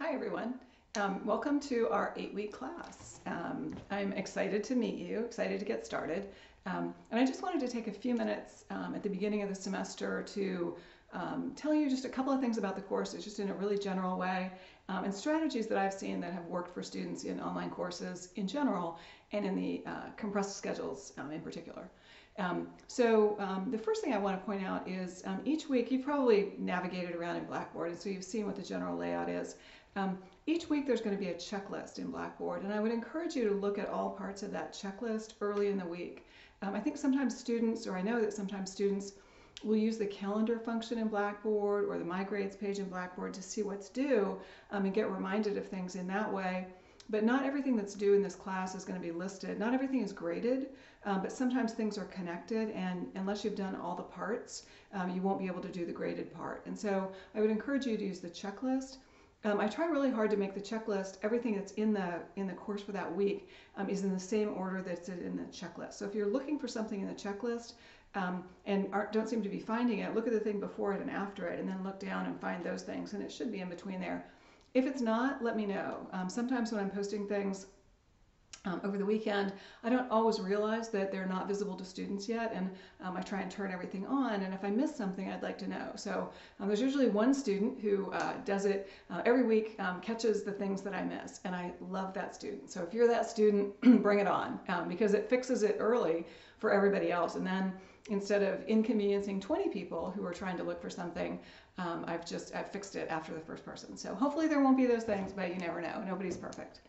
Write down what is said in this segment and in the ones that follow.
Hi everyone. Um, welcome to our eight-week class. Um, I'm excited to meet you, excited to get started. Um, and I just wanted to take a few minutes um, at the beginning of the semester to um, tell you just a couple of things about the course, it's just in a really general way, um, and strategies that I've seen that have worked for students in online courses in general and in the uh, compressed schedules in particular. Um, so um, the first thing I want to point out is um, each week you've probably navigated around in Blackboard and so you've seen what the general layout is. Um, each week there's going to be a checklist in Blackboard and I would encourage you to look at all parts of that checklist early in the week. Um, I think sometimes students, or I know that sometimes students will use the calendar function in Blackboard or the My Grades page in Blackboard to see what's due um, and get reminded of things in that way. But not everything that's due in this class is going to be listed. Not everything is graded, um, but sometimes things are connected, and unless you've done all the parts, um, you won't be able to do the graded part. And so I would encourage you to use the checklist. Um, I try really hard to make the checklist, everything that's in the in the course for that week um, is in the same order that's in the checklist. So if you're looking for something in the checklist, um, and don't seem to be finding it, look at the thing before it and after it, and then look down and find those things, and it should be in between there. If it's not, let me know. Um, sometimes when I'm posting things um, over the weekend, I don't always realize that they're not visible to students yet, and um, I try and turn everything on, and if I miss something, I'd like to know. So um, there's usually one student who uh, does it uh, every week, um, catches the things that I miss, and I love that student. So if you're that student, bring it on, um, because it fixes it early for everybody else, and then instead of inconveniencing 20 people who are trying to look for something, um, I've just I've fixed it after the first person. So hopefully there won't be those things, but you never know. Nobody's perfect.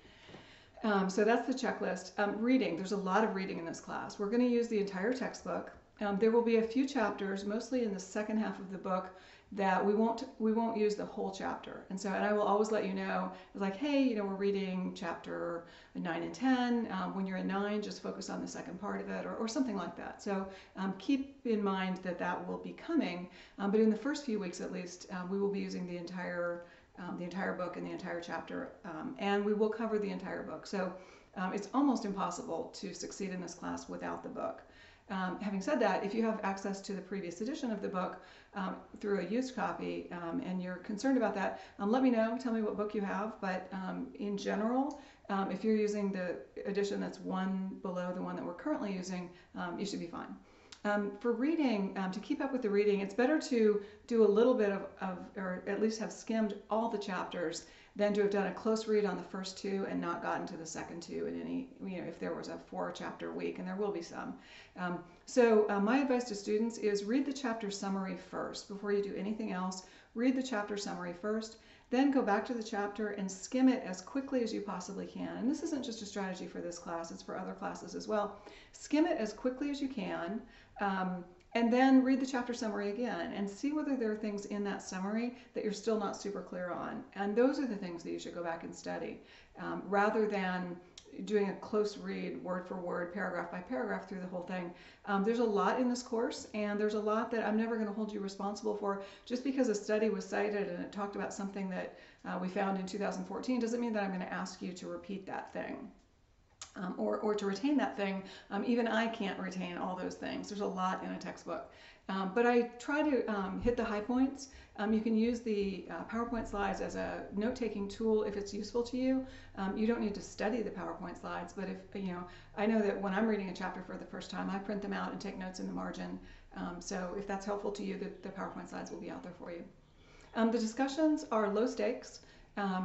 Um, so that's the checklist. Um, reading, there's a lot of reading in this class. We're going to use the entire textbook. Um, there will be a few chapters, mostly in the second half of the book, that we won't we won't use the whole chapter. And so, and I will always let you know, like, hey, you know, we're reading chapter nine and ten. Um, when you're in nine, just focus on the second part of it, or, or something like that. So um, keep in mind that that will be coming. Um, but in the first few weeks, at least, we will be using the entire um, the entire book and the entire chapter, um, and we will cover the entire book. So it's almost impossible to succeed in this class without the book. Um, having said that, if you have access to the previous edition of the book um, through a used copy um, and you're concerned about that, um, let me know. Tell me what book you have. But um, in general, um, if you're using the edition that's one below the one that we're currently using, you should be fine. Um, for reading, um, to keep up with the reading, it's better to do a little bit of, of, or at least have skimmed all the chapters than to have done a close read on the first two and not gotten to the second two in any, you know, if there was a four chapter week, and there will be some. Um, so uh, my advice to students is read the chapter summary first before you do anything else. Read the chapter summary first, then go back to the chapter and skim it as quickly as you possibly can. And this isn't just a strategy for this class, it's for other classes as well. Skim it as quickly as you can. Um, and then read the chapter summary again and see whether there are things in that summary that you're still not super clear on. And those are the things that you should go back and study um, rather than doing a close read word for word, paragraph by paragraph through the whole thing. Um, there's a lot in this course, and there's a lot that I'm never going to hold you responsible for. Just because a study was cited and it talked about something that uh, we found in 2014 doesn't mean that I'm going to ask you to repeat that thing um, or, or to retain that thing. Um, even I can't retain all those things. There's a lot in a textbook. Um, but I try to um, hit the high points. Um, you can use the uh, PowerPoint slides as a note-taking tool if it's useful to you. Um, you don't need to study the PowerPoint slides, but if, you know, I know that when I'm reading a chapter for the first time, I print them out and take notes in the margin. so if that's helpful to you, the, the, PowerPoint slides will be out there for you. the discussions are low stakes.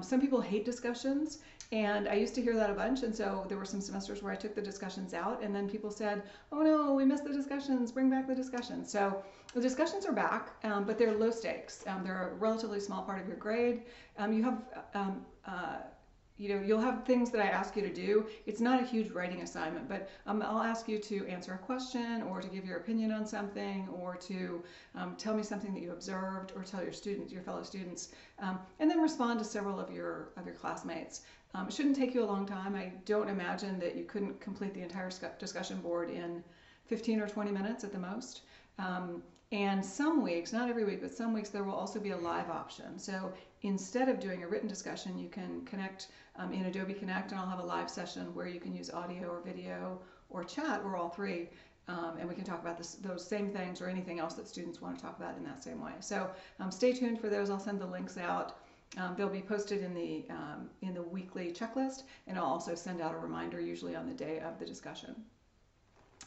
some people hate discussions, and I used to hear that a bunch, and so there were some semesters where I took the discussions out, and then people said, "Oh no, we missed the discussions. Bring back the discussions." So the discussions are back, um, but they're low stakes. Um, they're a relatively small part of your grade. Um, you have um, uh, you know, you'll have things that I ask you to do. It's not a huge writing assignment, but um, I'll ask you to answer a question or to give your opinion on something or to tell me something that you observed or tell your students, your fellow students, and then respond to several of your of your classmates. It shouldn't take you a long time. I don't imagine that you couldn't complete the entire discussion board in 15 or 20 minutes at the most. Um, and some weeks, not every week, but some weeks there will also be a live option. So instead of doing a written discussion, you can connect um, in Adobe Connect and I'll have a live session where you can use audio or video or chat or all three. Um, and we can talk about this, those same things or anything else that students want to talk about in that same way. So um, stay tuned for those. I'll send the links out Um, they'll be posted in the um, in the weekly checklist, and I'll also send out a reminder usually on the day of the discussion.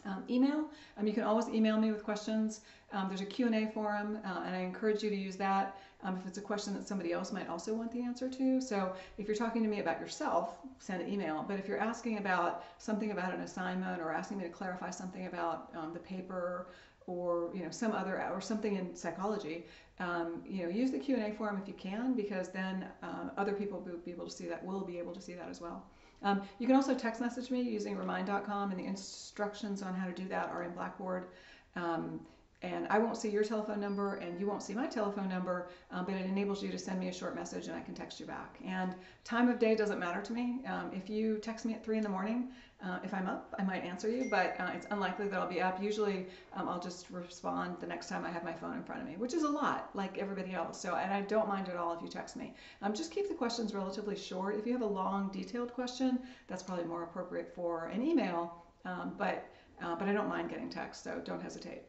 Um, email, um, you can always email me with questions. Um, there's a Q&A forum, uh, and I encourage you to use that um, if it's a question that somebody else might also want the answer to. So if you're talking to me about yourself, send an email. But if you're asking about something about an assignment or asking me to clarify something about um, the paper or you know some other or something in psychology, um, you know use the Q&A forum if you can because then uh, other people will be able to see that. Will be able to see that as well. Um, you can also text message me using remind.com, and the instructions on how to do that are in Blackboard. Um, and I won't see your telephone number and you won't see my telephone number, um, but it enables you to send me a short message and I can text you back. And time of day doesn't matter to me. Um, if you text me at 3 in the morning, uh, if I'm up, I might answer you, but uh, it's unlikely that I'll be up. Usually um, I'll just respond the next time I have my phone in front of me, which is a lot, like everybody else. So, and I don't mind at all if you text me. Um, just keep the questions relatively short. If you have a long, detailed question, that's probably more appropriate for an email, um, but, uh, but I don't mind getting text, so don't hesitate.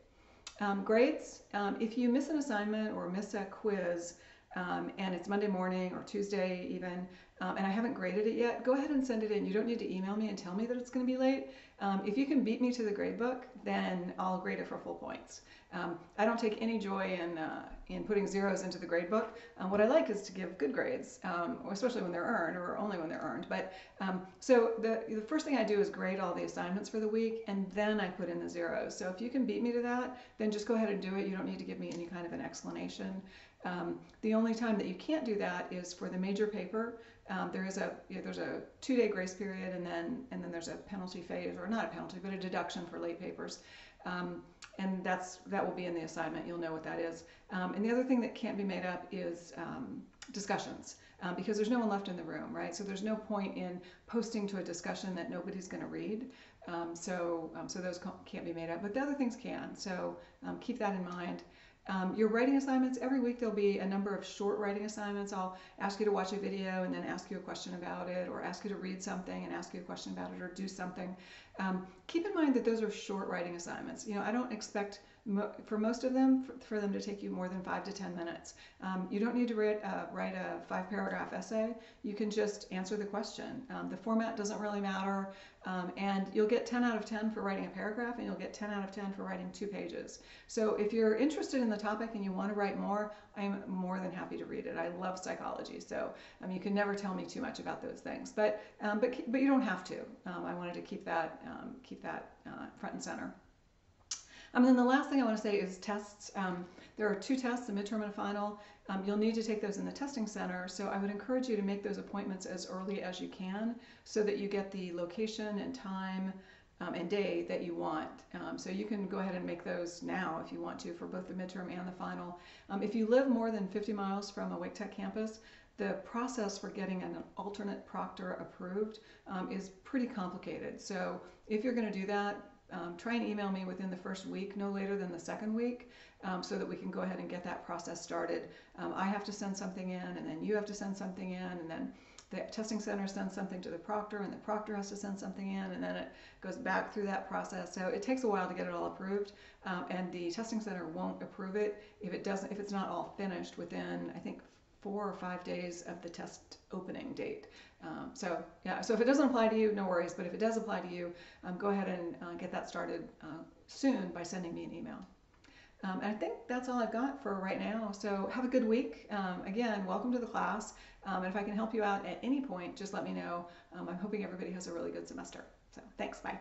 Um, grades, um, if you miss an assignment or miss a quiz, um, and it's Monday morning or Tuesday even, um, and I haven't graded it yet, go ahead and send it in. You don't need to email me and tell me that it's going to be late. Um, if you can beat me to the grade book, then I'll grade it for full points. Um, I don't take any joy in, uh, in putting zeros into the grade book. Um, what I like is to give good grades, um, especially when they're earned or only when they're earned. But um, so the, the first thing I do is grade all the assignments for the week and then I put in the zeros. So if you can beat me to that, then just go ahead and do it. You don't need to give me any kind of an explanation. The only time that you can't do that is for the major paper. Um, there is a you know, there's a two day grace period and then and then there's a penalty phase or not a penalty but a deduction for late papers. Um, and that's that will be in the assignment. You'll know what that is. Um, and the other thing that can't be made up is um, discussions um, because there's no one left in the room, right? So there's no point in posting to a discussion that nobody's going to read. Um, so um, so those can't be made up, but the other things can. So keep that in mind. Um, your writing assignments, every week there'll be a number of short writing assignments. I'll ask you to watch a video and then ask you a question about it, or ask you to read something and ask you a question about it, or do something. Um, keep in mind that those are short writing assignments. You know, I don't expect mo for most of them for, for, them to take you more than five to ten minutes. Um, you don't need to write, uh, write a five paragraph essay. You can just answer the question. Um, the format doesn't really matter, um, and you'll get 10 out of 10 for writing a paragraph, and you'll get 10 out of 10 for writing two pages. So if you're interested in the topic and you want to write more, I'm more than happy to read it. I love psychology, so um, you can never tell me too much about those things. But um, but but you don't have to. Um, I wanted to keep that um, keep that uh, front and center. Um, and then the last thing I want to say is tests. Um, there are two tests, a midterm and a final. Um, you'll need to take those in the testing center, so I would encourage you to make those appointments as early as you can so that you get the location and time um, and day that you want. Um, so you can go ahead and make those now if you want to for both the midterm and the final. Um, if you live more than 50 miles from a Wake Tech campus, the process for getting an alternate proctor approved um, is pretty complicated. So if you're going to do that, um, try and email me within the first week, no later than the second week, um, so that we can go ahead and get that process started. Um, I have to send something in, and then you have to send something in, and then the testing center sends something to the proctor, and the proctor has to send something in, and then it goes back through that process. So it takes a while to get it all approved, um, and the testing center won't approve it if it doesn't, if it's not all finished within, I think, four or five days of the test opening date. Um, so yeah, so if it doesn't apply to you, no worries. But if it does apply to you, um, go ahead and uh, get that started uh, soon by sending me an email. Um, and I think that's all I've got for right now. So have a good week. Um, again, welcome to the class. Um, and if I can help you out at any point, just let me know. Um, I'm hoping everybody has a really good semester. So thanks. Bye.